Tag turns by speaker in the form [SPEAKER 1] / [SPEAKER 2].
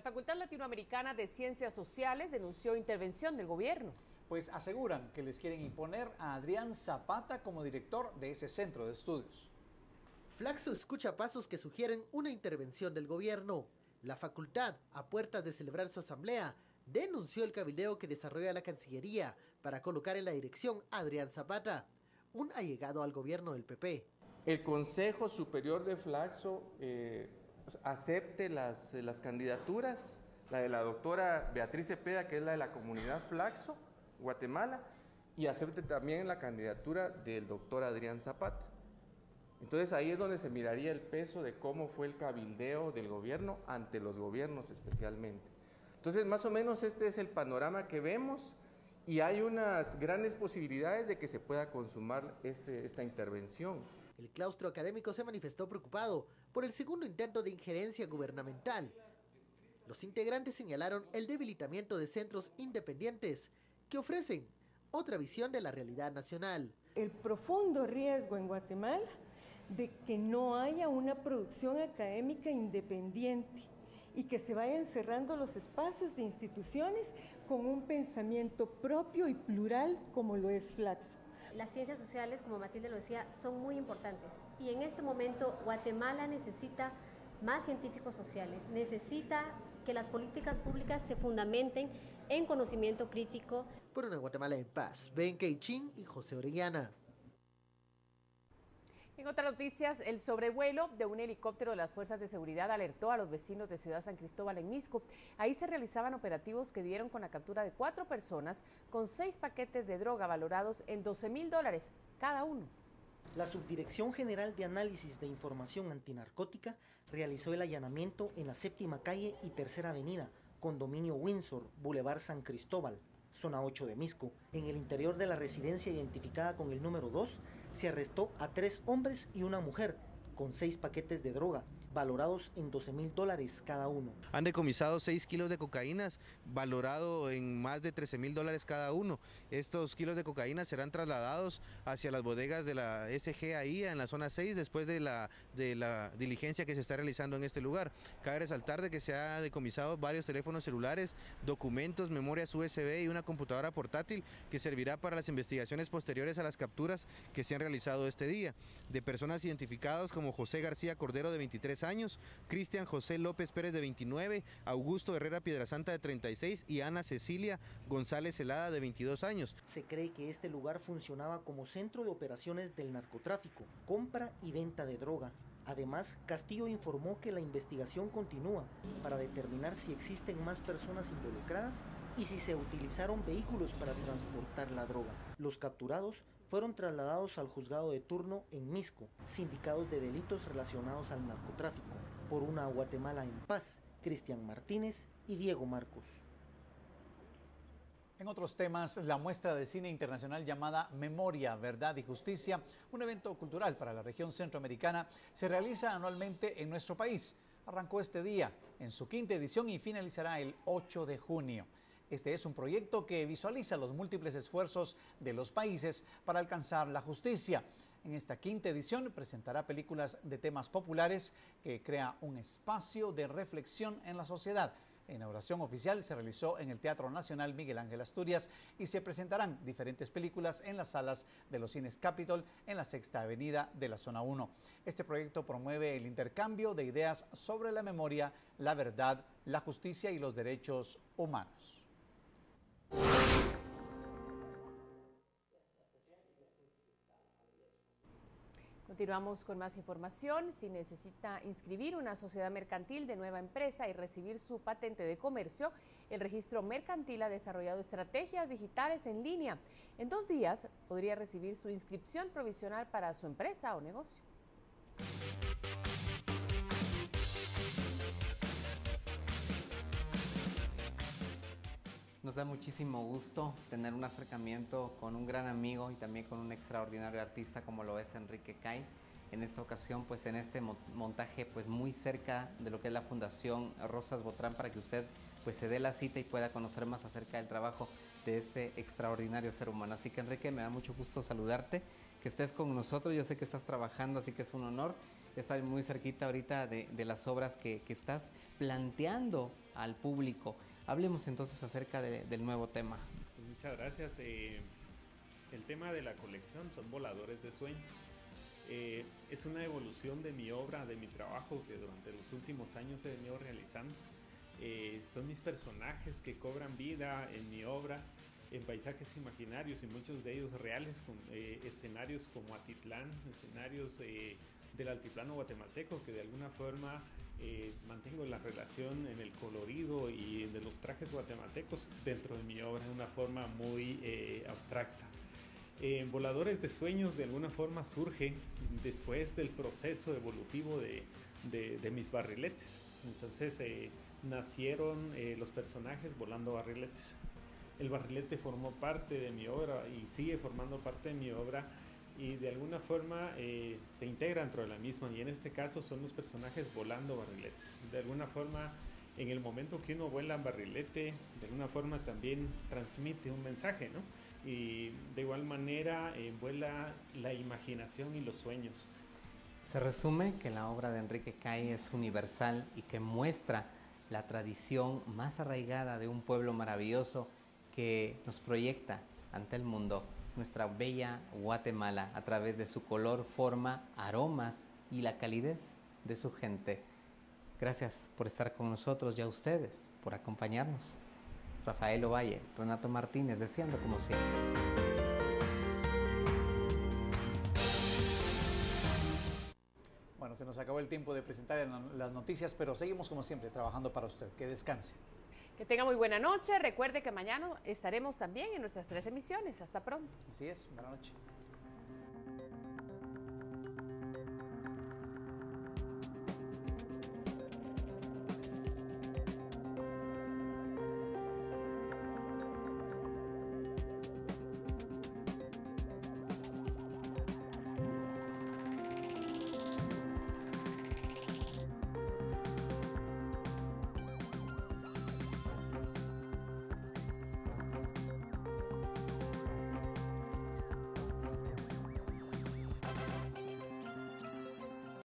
[SPEAKER 1] La Facultad Latinoamericana de Ciencias Sociales denunció intervención del gobierno.
[SPEAKER 2] Pues aseguran que les quieren imponer a Adrián Zapata como director de ese centro de estudios.
[SPEAKER 3] Flaxo escucha pasos que sugieren una intervención del gobierno. La facultad, a puertas de celebrar su asamblea, denunció el cabildeo que desarrolla la Cancillería para colocar en la dirección a Adrián Zapata, un allegado al gobierno del PP.
[SPEAKER 4] El Consejo Superior de Flaxo eh, acepte las, las candidaturas, la de la doctora Beatriz Cepeda, que es la de la comunidad Flaxo, Guatemala, y acepte también la candidatura del doctor Adrián Zapata. Entonces ahí es donde se miraría el peso de cómo fue el cabildeo del gobierno ante los gobiernos especialmente. Entonces más o menos este es el panorama que vemos y hay unas grandes posibilidades de que se pueda consumar este, esta intervención.
[SPEAKER 3] El claustro académico se manifestó preocupado por el segundo intento de injerencia gubernamental. Los integrantes señalaron el debilitamiento de centros independientes que ofrecen otra visión de la realidad nacional.
[SPEAKER 5] El profundo riesgo en Guatemala de que no haya una producción académica independiente y que se vayan cerrando los espacios de instituciones con un pensamiento propio y plural como lo es Flaxo.
[SPEAKER 6] Las ciencias sociales, como Matilde lo decía, son muy importantes y en este momento Guatemala necesita más científicos sociales, necesita que las políticas públicas se fundamenten en conocimiento crítico.
[SPEAKER 3] Por una Guatemala en paz, Ben Chin y José Orellana.
[SPEAKER 1] En otras noticias, el sobrevuelo de un helicóptero de las fuerzas de seguridad alertó a los vecinos de Ciudad San Cristóbal en Misco. Ahí se realizaban operativos que dieron con la captura de cuatro personas con seis paquetes de droga valorados en 12 mil dólares cada uno.
[SPEAKER 3] La Subdirección General de Análisis de Información Antinarcótica realizó el allanamiento en la séptima calle y tercera avenida, condominio Windsor, Boulevard San Cristóbal, zona 8 de Misco. En el interior de la residencia identificada con el número 2, se arrestó a tres hombres y una mujer con seis paquetes de droga, valorados en 12 mil dólares cada uno.
[SPEAKER 7] Han decomisado 6 kilos de cocaínas, valorado en más de 13 mil dólares cada uno. Estos kilos de cocaína serán trasladados hacia las bodegas de la SGAI en la zona 6 después de la, de la diligencia que se está realizando en este lugar. Cabe resaltar de que se ha decomisado varios teléfonos celulares, documentos, memorias USB y una computadora portátil que servirá para las investigaciones posteriores a las capturas que se han realizado este día. De personas identificadas como José García Cordero de 23 años, Cristian José López Pérez de 29, Augusto Herrera Piedrasanta de 36 y Ana Cecilia González Celada de 22 años.
[SPEAKER 3] Se cree que este lugar funcionaba como centro de operaciones del narcotráfico, compra y venta de droga. Además, Castillo informó que la investigación continúa para determinar si existen más personas involucradas y si se utilizaron vehículos para transportar la droga. Los capturados fueron trasladados al juzgado de turno en Misco, sindicados de delitos relacionados al narcotráfico, por una Guatemala en paz, Cristian Martínez y Diego Marcos.
[SPEAKER 2] En otros temas, la muestra de cine internacional llamada Memoria, Verdad y Justicia, un evento cultural para la región centroamericana, se realiza anualmente en nuestro país. Arrancó este día en su quinta edición y finalizará el 8 de junio. Este es un proyecto que visualiza los múltiples esfuerzos de los países para alcanzar la justicia. En esta quinta edición presentará películas de temas populares que crea un espacio de reflexión en la sociedad. La inauguración oficial se realizó en el Teatro Nacional Miguel Ángel Asturias y se presentarán diferentes películas en las salas de los cines Capitol en la Sexta Avenida de la Zona 1. Este proyecto promueve el intercambio de ideas sobre la memoria, la verdad, la justicia y los derechos humanos.
[SPEAKER 1] Continuamos con más información. Si necesita inscribir una sociedad mercantil de nueva empresa y recibir su patente de comercio, el registro mercantil ha desarrollado estrategias digitales en línea. En dos días podría recibir su inscripción provisional para su empresa o negocio.
[SPEAKER 8] Nos da muchísimo gusto tener un acercamiento con un gran amigo y también con un extraordinario artista como lo es Enrique Cay. En esta ocasión, pues en este montaje, pues muy cerca de lo que es la Fundación Rosas Botrán para que usted pues se dé la cita y pueda conocer más acerca del trabajo de este extraordinario ser humano. Así que Enrique, me da mucho gusto saludarte, que estés con nosotros. Yo sé que estás trabajando, así que es un honor está muy cerquita ahorita de, las obras que, estás planteando al público. Hablemos entonces acerca del nuevo tema.
[SPEAKER 9] Pues muchas gracias. Eh, el tema de la colección son voladores de sueños. Eh, es una evolución de mi obra, de mi trabajo que durante los últimos años he venido realizando. Eh, son mis personajes que cobran vida en mi obra, en paisajes imaginarios y muchos de ellos reales, eh, escenarios como Atitlán, escenarios del altiplano guatemalteco que de alguna forma mantengo la relación en el colorido y de los trajes guatemaltecos dentro de mi obra de una forma muy abstracta. En Voladores de Sueños de alguna forma surge después del proceso evolutivo de, mis barriletes. Entonces eh, nacieron eh, los personajes volando barriletes. El barrilete formó parte de mi obra y sigue formando parte de mi obra y de alguna forma eh, se integra dentro de la misma y en este caso son los personajes volando barriletes. De alguna forma en el momento que uno vuela barrilete, de alguna forma también transmite un mensaje, ¿no? y de igual manera vuela la imaginación y los sueños.
[SPEAKER 8] Se resume que la obra de Enrique Cay es universal y que muestra la tradición más arraigada de un pueblo maravilloso que nos proyecta ante el mundo nuestra bella Guatemala a través de su color, forma, aromas y la calidez de su gente. Gracias por estar con nosotros y a ustedes por acompañarnos. Rafael Ovalle, Renato Martínez, deseando como siempre.
[SPEAKER 2] Bueno, se nos acabó el tiempo de presentar las noticias, pero seguimos como siempre trabajando para usted. Que descanse.
[SPEAKER 1] Que tenga muy buena noche. Recuerde que mañana estaremos también en nuestras tres emisiones. Hasta pronto.
[SPEAKER 2] Así es. Buenas noches.